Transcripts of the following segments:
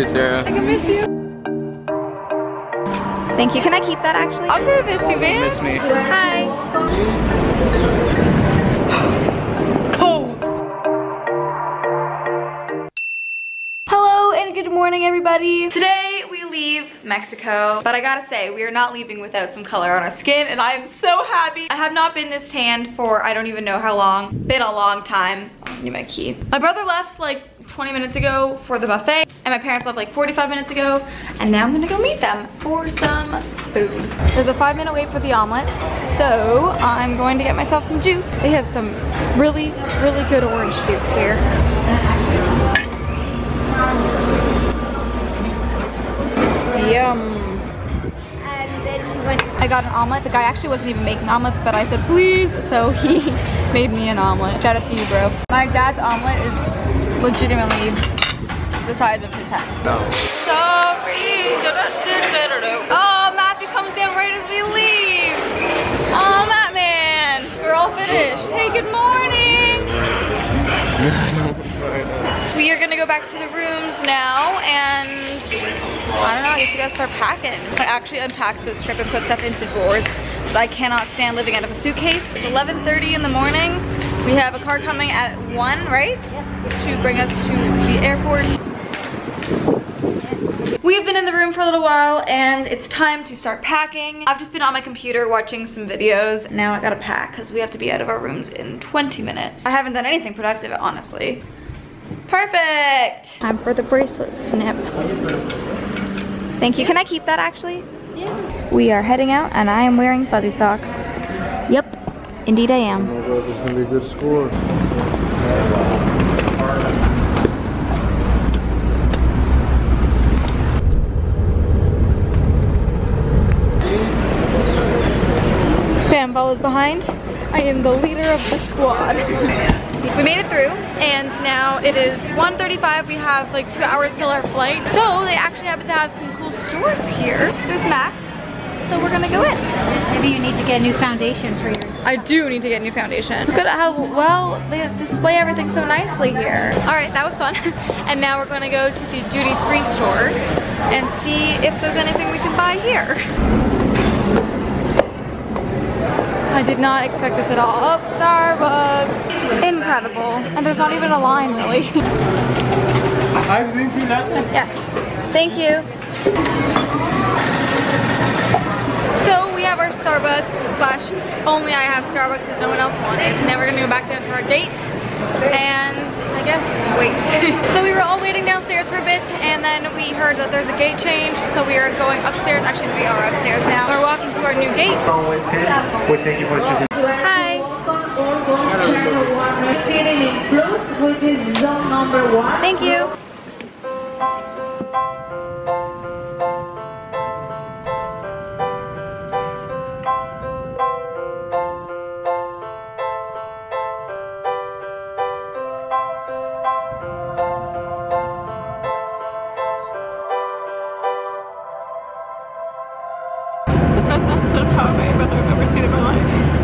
you, Tara. I can miss you. Thank you. Can I keep that actually? I'm gonna miss you, man. Miss me. Hi. Cold. Hello and good morning everybody. Today we leave Mexico, but I gotta say we are not leaving without some color on our skin and I am so happy. I have not been this tanned for I don't even know how long. Been a long time. I need my key. My brother left like 20 minutes ago for the buffet and my parents left like 45 minutes ago and now I'm gonna go meet them for some food. There's a five minute wait for the omelets so I'm going to get myself some juice. They have some really, really good orange juice here. Yum. And then she went I got an omelet. The guy actually wasn't even making omelets, but I said please, so he made me an omelet. Shout out to you, bro. My dad's omelet is legitimately the size of his head. No. Sorry. Oh, Matthew comes down right as we leave. Oh, Matt man. We're all finished. Hey, good morning. We are gonna go back to the rooms now and I don't know, I guess we gotta start packing. I actually unpacked this trip and put stuff into drawers. I cannot stand living out of a suitcase. It's 11.30 in the morning. We have a car coming at 1, right? To bring us to the airport. We've been in the room for a little while and it's time to start packing. I've just been on my computer watching some videos. Now I gotta pack because we have to be out of our rooms in 20 minutes. I haven't done anything productive, honestly. Perfect! Time for the bracelet snip. Thank you. Can I keep that actually? Yeah. We are heading out and I am wearing fuzzy socks. Yep, indeed I am. Oh, this is gonna be a good score. Bam follows behind. I am the leader of the squad. we made it through and now it is 1.35. We have like two hours till our flight. So they actually happen to have some cool stores here. There's Mac. So we're gonna go in. Maybe you need to get a new foundation for your. I do need to get a new foundation. Look at how well they display everything so nicely here. All right, that was fun. and now we're gonna go to the duty free store and see if there's anything we can buy here. I did not expect this at all. Oh, Starbucks. Incredible. And there's not even a line really. Nice meeting you, yes, thank you. So we have our Starbucks slash only I have Starbucks because no one else wanted. Now we're gonna go back down to our gate and I guess wait. so we were all waiting downstairs for a bit and then we heard that there's a gate change so we are going upstairs. Actually we are upstairs now. We're walking to our new gate. Hi. Which is zone number one. Thank you. Mother I've ever seen in my life.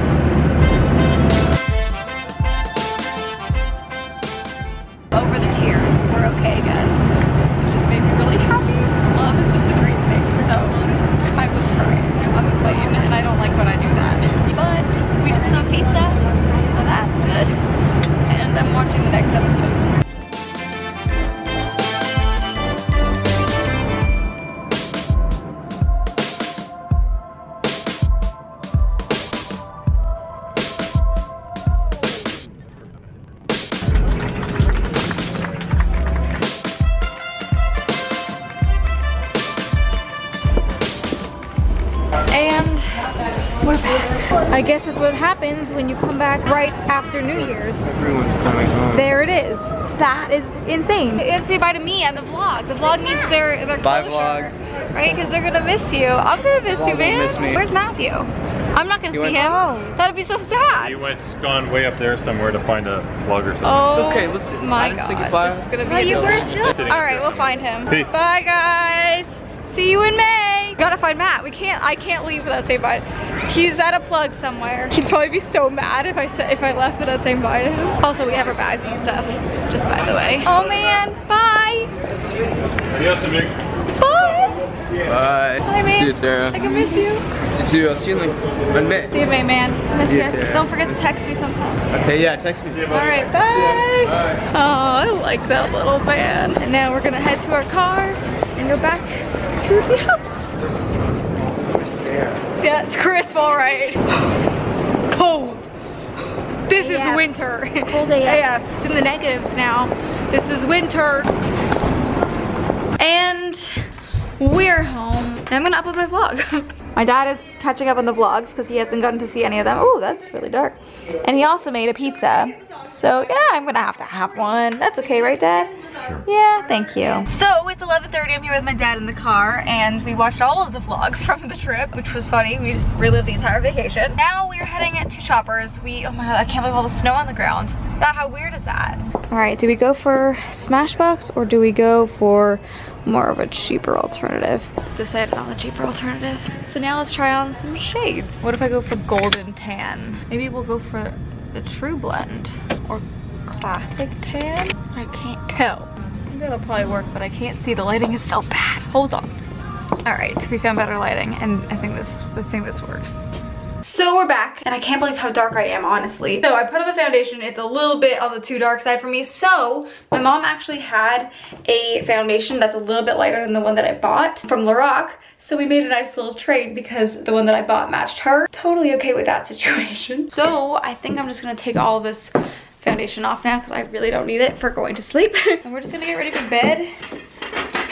I guess that's what happens when you come back right after New Year's. Everyone's coming home. There it is. That is insane. You have say bye to me and the vlog. The vlog needs their, their Bye, vlog. Right? Because they're gonna miss you. I'm gonna miss Vlog you, man. miss me. Where's Matthew? I'm not gonna He see him. home. That'd be so sad. He went gone way up there somewhere to find a vlog or something. Oh, okay, listen, My I didn't say goodbye. This is gonna be No, a you disaster. were still- Sitting All up right, there we'll somewhere. find him. Peace. Bye, guys. See you in May. Gotta find Matt. We can't, I can't leave without saying bye. He's at a plug somewhere. He'd probably be so mad if I said, if I left without saying bye to him. Also, we have our bags and stuff, just by the way. Oh man, bye. Adios, amigo. Bye. Bye. Bye, man. See you, Tara. I can miss you. See you too. I'll see you in like one bit. See you, May man. Miss See you, you. Tara. Don't forget to text me sometimes. Okay, yeah, text me. All right, bye. Oh, I like that little van. And now we're gonna head to our car and go back to the house. Yeah, it's crisp, all right. Cold. This is winter. Cold AF. AF. It's in the negatives now. This is winter. And we're home. And I'm gonna upload my vlog. my dad is catching up on the vlogs because he hasn't gotten to see any of them. Oh, that's really dark. And he also made a pizza. So yeah, I'm gonna have to have one. That's okay, right dad? Yeah, thank you. So it's 11.30, I'm here with my dad in the car and we watched all of the vlogs from the trip, which was funny. We just relived the entire vacation. Now we're heading to Shoppers. We, oh my god, I can't believe all the snow on the ground. That, how weird is that? All right, do we go for Smashbox or do we go for more of a cheaper alternative? Decided on the cheaper alternative. So now let's try on some shades. What if I go for golden tan? Maybe we'll go for the true blend or classic tan? I can't tell. That'll probably work, but I can't see. The lighting is so bad. Hold on. All right, we found better lighting and I think this, I think this works. So we're back and I can't believe how dark I am, honestly. So I put on the foundation. It's a little bit on the too dark side for me. So my mom actually had a foundation that's a little bit lighter than the one that I bought from Lorac. So we made a nice little trade because the one that I bought matched her. Totally okay with that situation. So I think I'm just gonna take all this foundation off now because I really don't need it for going to sleep. and we're just gonna get ready for bed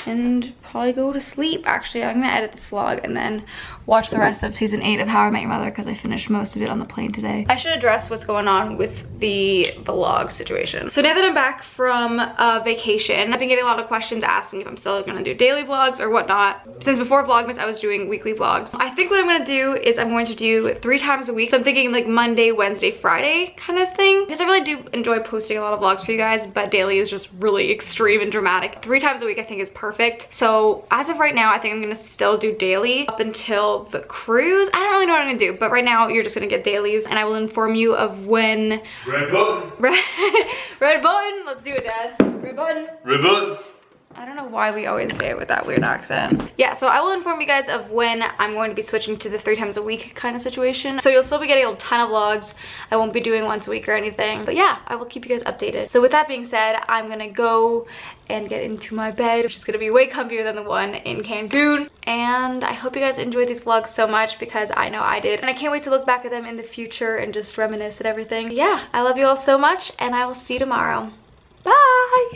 and probably go to sleep. Actually, I'm gonna edit this vlog and then watch the rest of season eight of How I Met Your Mother because I finished most of it on the plane today. I should address what's going on with the vlog situation. So now that I'm back from uh, vacation, I've been getting a lot of questions asking if I'm still gonna do daily vlogs or whatnot. Since before Vlogmas, I was doing weekly vlogs. I think what I'm gonna do is I'm going to do three times a week. So I'm thinking like Monday, Wednesday, Friday kind of thing. Because I really do enjoy posting a lot of vlogs for you guys, but daily is just really extreme and dramatic. Three times a week I think is perfect. So as of right now, I think I'm gonna still do daily up until the cruise. I don't really know what I'm gonna do, but right now you're just gonna get dailies and I will inform you of when Red button. Red, red button. Let's do it, Dad. Red button. Red button. I don't know why we always say it with that weird accent. Yeah, so I will inform you guys of when I'm going to be switching to the three times a week kind of situation. So you'll still be getting a ton of vlogs. I won't be doing once a week or anything. But yeah, I will keep you guys updated. So with that being said, I'm gonna go and get into my bed, which is gonna be way comfier than the one in Cancun. And I hope you guys enjoyed these vlogs so much because I know I did. And I can't wait to look back at them in the future and just reminisce at everything. Yeah, I love you all so much and I will see you tomorrow.